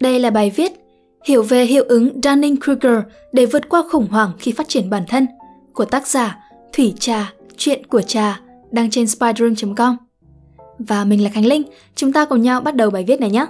Đây là bài viết Hiểu về hiệu ứng Dunning-Kruger để vượt qua khủng hoảng khi phát triển bản thân của tác giả Thủy Trà, chuyện của Trà, đăng trên spiderroom.com. Và mình là Khánh Linh, chúng ta cùng nhau bắt đầu bài viết này nhé.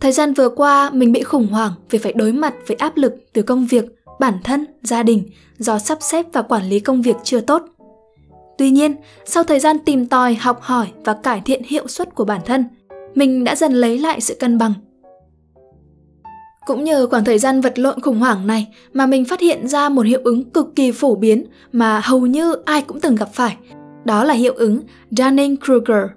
Thời gian vừa qua, mình bị khủng hoảng vì phải đối mặt với áp lực từ công việc, bản thân, gia đình do sắp xếp và quản lý công việc chưa tốt. Tuy nhiên, sau thời gian tìm tòi, học hỏi và cải thiện hiệu suất của bản thân, mình đã dần lấy lại sự cân bằng. Cũng nhờ khoảng thời gian vật lộn khủng hoảng này mà mình phát hiện ra một hiệu ứng cực kỳ phổ biến mà hầu như ai cũng từng gặp phải, đó là hiệu ứng Dunning-Kruger.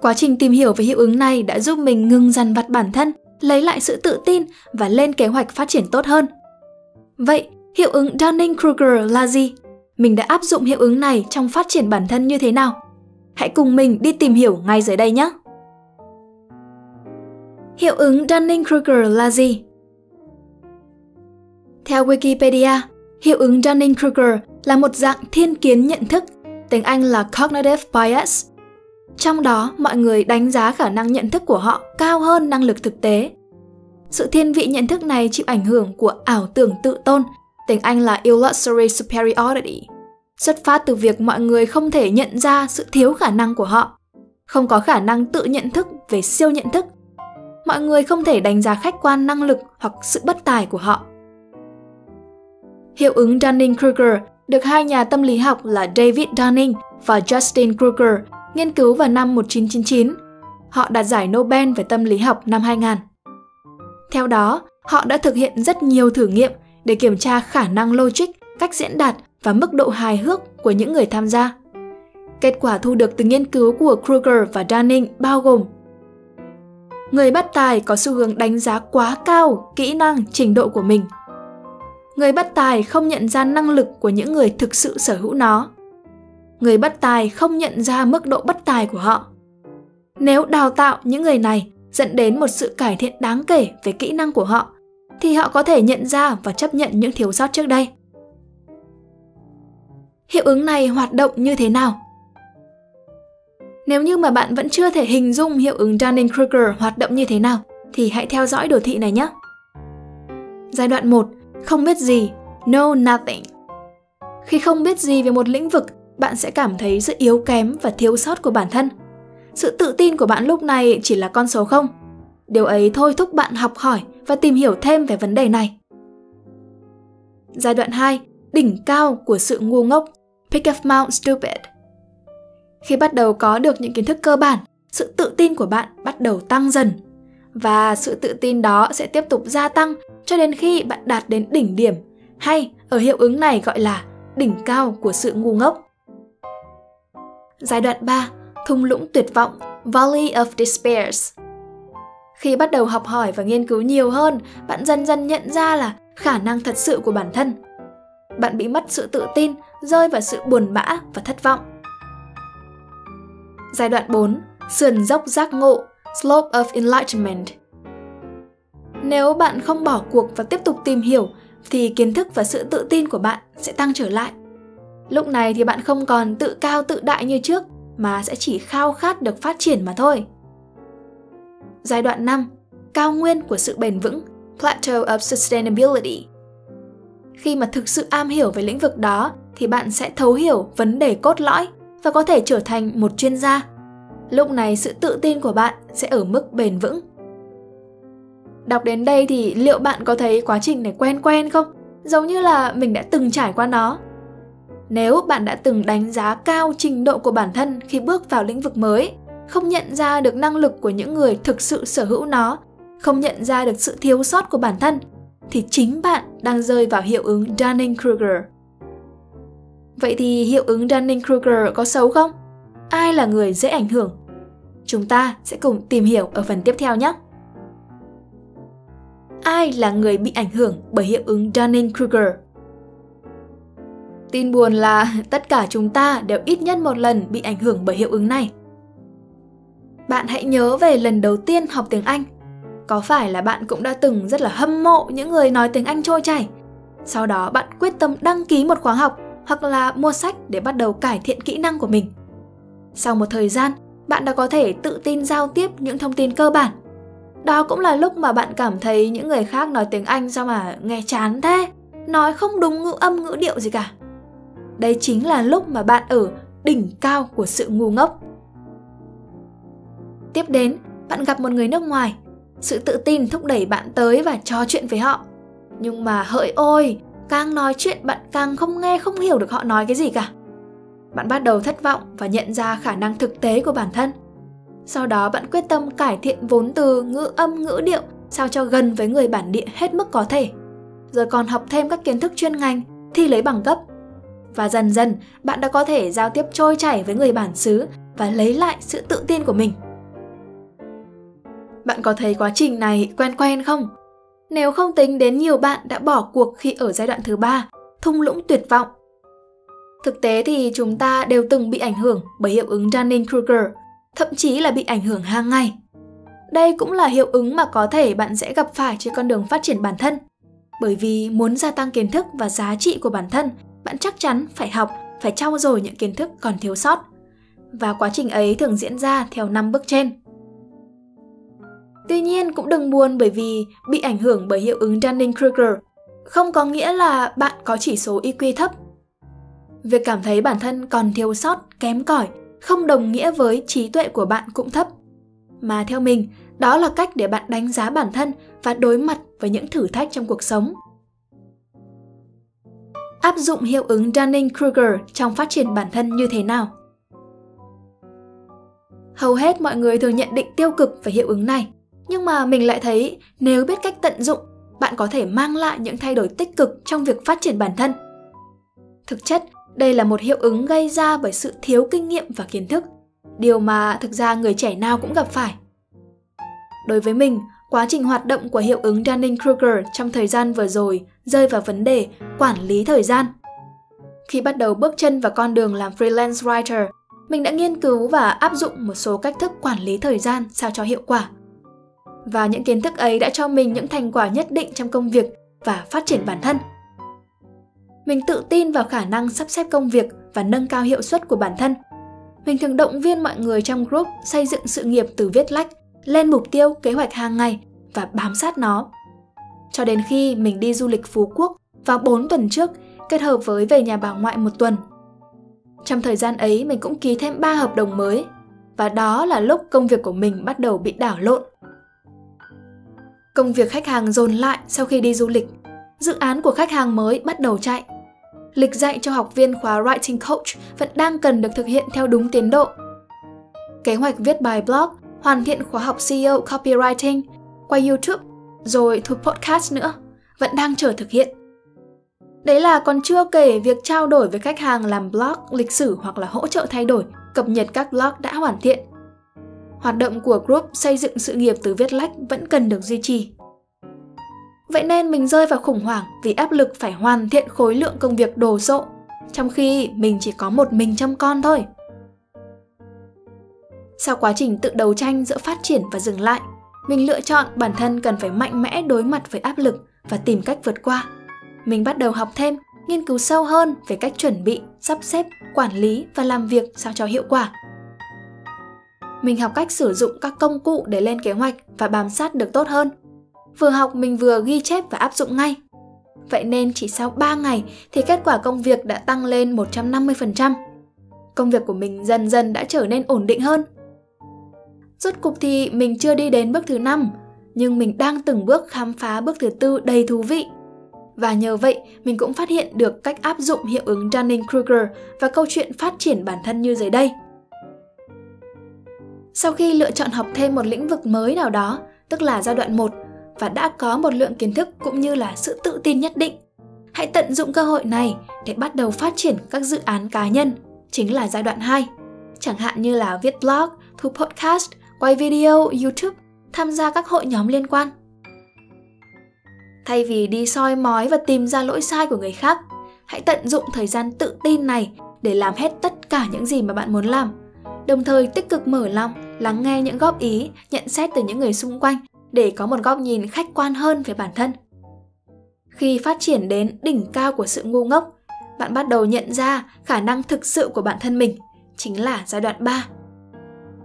Quá trình tìm hiểu về hiệu ứng này đã giúp mình ngừng dằn vặt bản thân, lấy lại sự tự tin và lên kế hoạch phát triển tốt hơn. Vậy, hiệu ứng Dunning-Kruger là gì? Mình đã áp dụng hiệu ứng này trong phát triển bản thân như thế nào? Hãy cùng mình đi tìm hiểu ngay dưới đây nhé! Hiệu ứng Dunning-Kruger là gì? Theo Wikipedia, hiệu ứng Dunning-Kruger là một dạng thiên kiến nhận thức, tiếng Anh là cognitive bias. Trong đó, mọi người đánh giá khả năng nhận thức của họ cao hơn năng lực thực tế. Sự thiên vị nhận thức này chịu ảnh hưởng của ảo tưởng tự tôn, tiếng Anh là illusory superiority, xuất phát từ việc mọi người không thể nhận ra sự thiếu khả năng của họ, không có khả năng tự nhận thức về siêu nhận thức mọi người không thể đánh giá khách quan năng lực hoặc sự bất tài của họ. Hiệu ứng Dunning-Kruger được hai nhà tâm lý học là David Dunning và Justin Kruger nghiên cứu vào năm 1999. Họ đạt giải Nobel về tâm lý học năm 2000. Theo đó, họ đã thực hiện rất nhiều thử nghiệm để kiểm tra khả năng logic, cách diễn đạt và mức độ hài hước của những người tham gia. Kết quả thu được từ nghiên cứu của Kruger và Dunning bao gồm người bất tài có xu hướng đánh giá quá cao kỹ năng, trình độ của mình. Người bất tài không nhận ra năng lực của những người thực sự sở hữu nó. Người bất tài không nhận ra mức độ bất tài của họ. Nếu đào tạo những người này dẫn đến một sự cải thiện đáng kể về kỹ năng của họ, thì họ có thể nhận ra và chấp nhận những thiếu sót trước đây. Hiệu ứng này hoạt động như thế nào? Nếu như mà bạn vẫn chưa thể hình dung hiệu ứng Dunning-Kruger hoạt động như thế nào, thì hãy theo dõi đồ thị này nhé. Giai đoạn 1, không biết gì, know nothing. Khi không biết gì về một lĩnh vực, bạn sẽ cảm thấy sự yếu kém và thiếu sót của bản thân. Sự tự tin của bạn lúc này chỉ là con số không. Điều ấy thôi thúc bạn học hỏi và tìm hiểu thêm về vấn đề này. Giai đoạn 2, đỉnh cao của sự ngu ngốc, pick of Mount Stupid. Khi bắt đầu có được những kiến thức cơ bản, sự tự tin của bạn bắt đầu tăng dần và sự tự tin đó sẽ tiếp tục gia tăng cho đến khi bạn đạt đến đỉnh điểm hay ở hiệu ứng này gọi là đỉnh cao của sự ngu ngốc. Giai đoạn 3, thung lũng tuyệt vọng, Valley of Despairs. Khi bắt đầu học hỏi và nghiên cứu nhiều hơn, bạn dần dần nhận ra là khả năng thật sự của bản thân. Bạn bị mất sự tự tin, rơi vào sự buồn bã và thất vọng. Giai đoạn 4. Sườn dốc giác ngộ Slope of Enlightenment Nếu bạn không bỏ cuộc và tiếp tục tìm hiểu thì kiến thức và sự tự tin của bạn sẽ tăng trở lại. Lúc này thì bạn không còn tự cao tự đại như trước mà sẽ chỉ khao khát được phát triển mà thôi. Giai đoạn 5. Cao nguyên của sự bền vững, Plateau of Sustainability Khi mà thực sự am hiểu về lĩnh vực đó, thì bạn sẽ thấu hiểu vấn đề cốt lõi và có thể trở thành một chuyên gia. Lúc này sự tự tin của bạn sẽ ở mức bền vững. Đọc đến đây thì liệu bạn có thấy quá trình này quen quen không? Giống như là mình đã từng trải qua nó. Nếu bạn đã từng đánh giá cao trình độ của bản thân khi bước vào lĩnh vực mới, không nhận ra được năng lực của những người thực sự sở hữu nó, không nhận ra được sự thiếu sót của bản thân, thì chính bạn đang rơi vào hiệu ứng Dunning-Kruger. Vậy thì hiệu ứng Dunning-Kruger có xấu không? Ai là người dễ ảnh hưởng? Chúng ta sẽ cùng tìm hiểu ở phần tiếp theo nhé. Ai là người bị ảnh hưởng bởi hiệu ứng Dunning-Kruger? Tin buồn là tất cả chúng ta đều ít nhất một lần bị ảnh hưởng bởi hiệu ứng này. Bạn hãy nhớ về lần đầu tiên học tiếng Anh. Có phải là bạn cũng đã từng rất là hâm mộ những người nói tiếng Anh trôi chảy? Sau đó bạn quyết tâm đăng ký một khóa học hoặc là mua sách để bắt đầu cải thiện kỹ năng của mình. Sau một thời gian, bạn đã có thể tự tin giao tiếp những thông tin cơ bản. Đó cũng là lúc mà bạn cảm thấy những người khác nói tiếng Anh sao mà nghe chán thế, nói không đúng ngữ âm ngữ điệu gì cả. Đây chính là lúc mà bạn ở đỉnh cao của sự ngu ngốc. Tiếp đến, bạn gặp một người nước ngoài. Sự tự tin thúc đẩy bạn tới và trò chuyện với họ. Nhưng mà hỡi ôi, càng nói chuyện bạn càng không nghe không hiểu được họ nói cái gì cả. Bạn bắt đầu thất vọng và nhận ra khả năng thực tế của bản thân. Sau đó bạn quyết tâm cải thiện vốn từ, ngữ âm, ngữ điệu sao cho gần với người bản địa hết mức có thể. Rồi còn học thêm các kiến thức chuyên ngành, thi lấy bằng cấp. Và dần dần, bạn đã có thể giao tiếp trôi chảy với người bản xứ và lấy lại sự tự tin của mình. Bạn có thấy quá trình này quen quen không? Nếu không tính đến nhiều bạn đã bỏ cuộc khi ở giai đoạn thứ ba, thung lũng tuyệt vọng. Thực tế thì chúng ta đều từng bị ảnh hưởng bởi hiệu ứng Dunning-Kruger, thậm chí là bị ảnh hưởng hàng ngày. Đây cũng là hiệu ứng mà có thể bạn sẽ gặp phải trên con đường phát triển bản thân. Bởi vì muốn gia tăng kiến thức và giá trị của bản thân, bạn chắc chắn phải học, phải trau dồi những kiến thức còn thiếu sót. Và quá trình ấy thường diễn ra theo năm bước trên. Tuy nhiên cũng đừng buồn bởi vì bị ảnh hưởng bởi hiệu ứng Dunning-Kruger không có nghĩa là bạn có chỉ số IQ thấp. Việc cảm thấy bản thân còn thiếu sót, kém cỏi không đồng nghĩa với trí tuệ của bạn cũng thấp. Mà theo mình, đó là cách để bạn đánh giá bản thân và đối mặt với những thử thách trong cuộc sống. Áp dụng hiệu ứng Dunning-Kruger trong phát triển bản thân như thế nào? Hầu hết mọi người thường nhận định tiêu cực về hiệu ứng này, nhưng mà mình lại thấy nếu biết cách tận dụng bạn có thể mang lại những thay đổi tích cực trong việc phát triển bản thân thực chất đây là một hiệu ứng gây ra bởi sự thiếu kinh nghiệm và kiến thức điều mà thực ra người trẻ nào cũng gặp phải đối với mình quá trình hoạt động của hiệu ứng dunning-kruger trong thời gian vừa rồi rơi vào vấn đề quản lý thời gian khi bắt đầu bước chân vào con đường làm freelance writer mình đã nghiên cứu và áp dụng một số cách thức quản lý thời gian sao cho hiệu quả và những kiến thức ấy đã cho mình những thành quả nhất định trong công việc và phát triển bản thân. Mình tự tin vào khả năng sắp xếp công việc và nâng cao hiệu suất của bản thân. Mình thường động viên mọi người trong group xây dựng sự nghiệp từ viết lách, lên mục tiêu, kế hoạch hàng ngày và bám sát nó. Cho đến khi mình đi du lịch Phú Quốc vào 4 tuần trước, kết hợp với về nhà bà ngoại một tuần. Trong thời gian ấy mình cũng ký thêm 3 hợp đồng mới và đó là lúc công việc của mình bắt đầu bị đảo lộn Công việc khách hàng dồn lại sau khi đi du lịch. Dự án của khách hàng mới bắt đầu chạy. Lịch dạy cho học viên khóa Writing Coach vẫn đang cần được thực hiện theo đúng tiến độ. Kế hoạch viết bài blog, hoàn thiện khóa học SEO Copywriting, quay YouTube, rồi thu podcast nữa, vẫn đang chờ thực hiện. Đấy là còn chưa kể việc trao đổi với khách hàng làm blog, lịch sử hoặc là hỗ trợ thay đổi, cập nhật các blog đã hoàn thiện hoạt động của group xây dựng sự nghiệp từ viết lách vẫn cần được duy trì. Vậy nên mình rơi vào khủng hoảng vì áp lực phải hoàn thiện khối lượng công việc đồ sộ, trong khi mình chỉ có một mình chăm con thôi. Sau quá trình tự đấu tranh giữa phát triển và dừng lại, mình lựa chọn bản thân cần phải mạnh mẽ đối mặt với áp lực và tìm cách vượt qua. Mình bắt đầu học thêm, nghiên cứu sâu hơn về cách chuẩn bị, sắp xếp, quản lý và làm việc sao cho hiệu quả mình học cách sử dụng các công cụ để lên kế hoạch và bám sát được tốt hơn. Vừa học mình vừa ghi chép và áp dụng ngay. Vậy nên chỉ sau 3 ngày thì kết quả công việc đã tăng lên 150%. Công việc của mình dần dần đã trở nên ổn định hơn. Rốt cục thì mình chưa đi đến bước thứ 5, nhưng mình đang từng bước khám phá bước thứ tư đầy thú vị. Và nhờ vậy, mình cũng phát hiện được cách áp dụng hiệu ứng Dunning-Kruger và câu chuyện phát triển bản thân như dưới đây – sau khi lựa chọn học thêm một lĩnh vực mới nào đó, tức là giai đoạn 1, và đã có một lượng kiến thức cũng như là sự tự tin nhất định, hãy tận dụng cơ hội này để bắt đầu phát triển các dự án cá nhân, chính là giai đoạn 2. Chẳng hạn như là viết blog, thu podcast, quay video, YouTube, tham gia các hội nhóm liên quan. Thay vì đi soi mói và tìm ra lỗi sai của người khác, hãy tận dụng thời gian tự tin này để làm hết tất cả những gì mà bạn muốn làm đồng thời tích cực mở lòng, lắng nghe những góp ý, nhận xét từ những người xung quanh để có một góc nhìn khách quan hơn về bản thân. Khi phát triển đến đỉnh cao của sự ngu ngốc, bạn bắt đầu nhận ra khả năng thực sự của bản thân mình, chính là giai đoạn 3.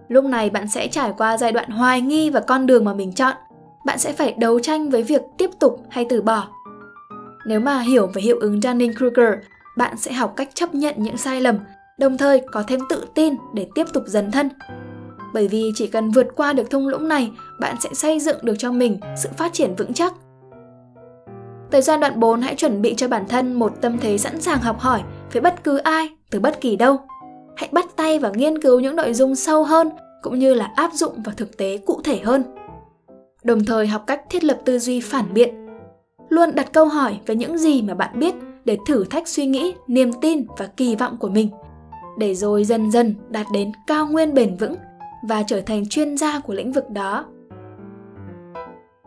Lúc này bạn sẽ trải qua giai đoạn hoài nghi và con đường mà mình chọn. Bạn sẽ phải đấu tranh với việc tiếp tục hay từ bỏ. Nếu mà hiểu về hiệu ứng Dunning-Kruger, bạn sẽ học cách chấp nhận những sai lầm, đồng thời có thêm tự tin để tiếp tục dần thân. Bởi vì chỉ cần vượt qua được thung lũng này, bạn sẽ xây dựng được cho mình sự phát triển vững chắc. Tới giai đoạn 4 hãy chuẩn bị cho bản thân một tâm thế sẵn sàng học hỏi với bất cứ ai, từ bất kỳ đâu. Hãy bắt tay và nghiên cứu những nội dung sâu hơn cũng như là áp dụng vào thực tế cụ thể hơn. Đồng thời học cách thiết lập tư duy phản biện. Luôn đặt câu hỏi về những gì mà bạn biết để thử thách suy nghĩ, niềm tin và kỳ vọng của mình. Để rồi dần dần đạt đến cao nguyên bền vững và trở thành chuyên gia của lĩnh vực đó.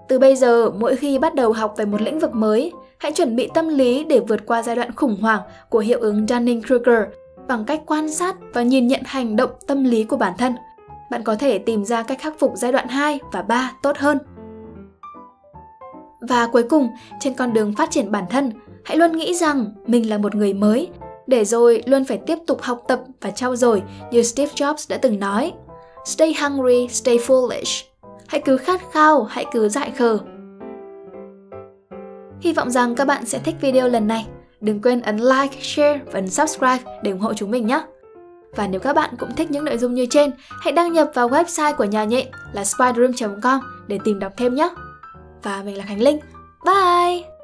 Từ bây giờ, mỗi khi bắt đầu học về một lĩnh vực mới, hãy chuẩn bị tâm lý để vượt qua giai đoạn khủng hoảng của hiệu ứng Dunning-Kruger bằng cách quan sát và nhìn nhận hành động tâm lý của bản thân. Bạn có thể tìm ra cách khắc phục giai đoạn 2 và 3 tốt hơn. Và cuối cùng, trên con đường phát triển bản thân, hãy luôn nghĩ rằng mình là một người mới, để rồi luôn phải tiếp tục học tập và trau dồi như Steve Jobs đã từng nói. Stay hungry, stay foolish. Hãy cứ khát khao, hãy cứ dại khờ. Hy vọng rằng các bạn sẽ thích video lần này. Đừng quên ấn like, share và ấn subscribe để ủng hộ chúng mình nhé. Và nếu các bạn cũng thích những nội dung như trên, hãy đăng nhập vào website của nhà nhện là spiderroom.com để tìm đọc thêm nhé. Và mình là Khánh Linh. Bye!